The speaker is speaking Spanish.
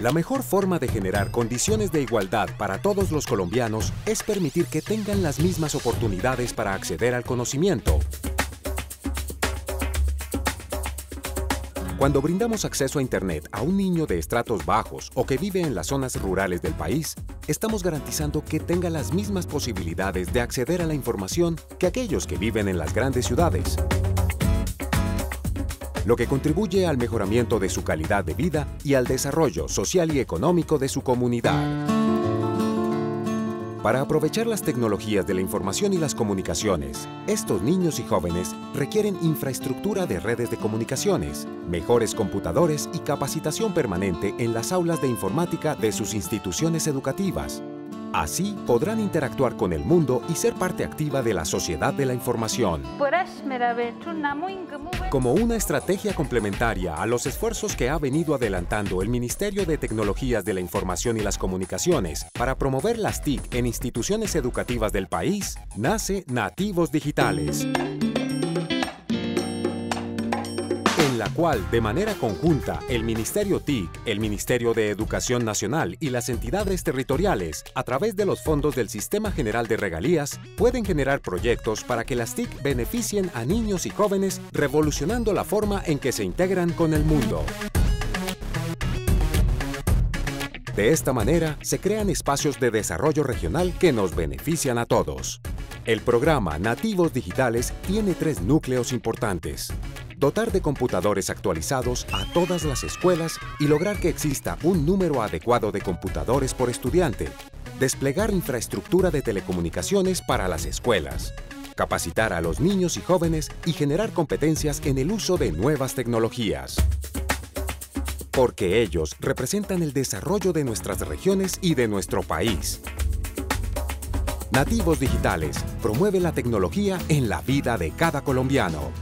La mejor forma de generar condiciones de igualdad para todos los colombianos es permitir que tengan las mismas oportunidades para acceder al conocimiento. Cuando brindamos acceso a Internet a un niño de estratos bajos o que vive en las zonas rurales del país, estamos garantizando que tenga las mismas posibilidades de acceder a la información que aquellos que viven en las grandes ciudades lo que contribuye al mejoramiento de su calidad de vida y al desarrollo social y económico de su comunidad. Para aprovechar las tecnologías de la información y las comunicaciones, estos niños y jóvenes requieren infraestructura de redes de comunicaciones, mejores computadores y capacitación permanente en las aulas de informática de sus instituciones educativas, Así podrán interactuar con el mundo y ser parte activa de la sociedad de la información. Como una estrategia complementaria a los esfuerzos que ha venido adelantando el Ministerio de Tecnologías de la Información y las Comunicaciones para promover las TIC en instituciones educativas del país, nace Nativos Digitales. En la cual, de manera conjunta, el Ministerio TIC, el Ministerio de Educación Nacional y las entidades territoriales, a través de los fondos del Sistema General de Regalías, pueden generar proyectos para que las TIC beneficien a niños y jóvenes, revolucionando la forma en que se integran con el mundo. De esta manera, se crean espacios de desarrollo regional que nos benefician a todos. El programa Nativos Digitales tiene tres núcleos importantes dotar de computadores actualizados a todas las escuelas y lograr que exista un número adecuado de computadores por estudiante, desplegar infraestructura de telecomunicaciones para las escuelas, capacitar a los niños y jóvenes y generar competencias en el uso de nuevas tecnologías. Porque ellos representan el desarrollo de nuestras regiones y de nuestro país. Nativos Digitales promueve la tecnología en la vida de cada colombiano.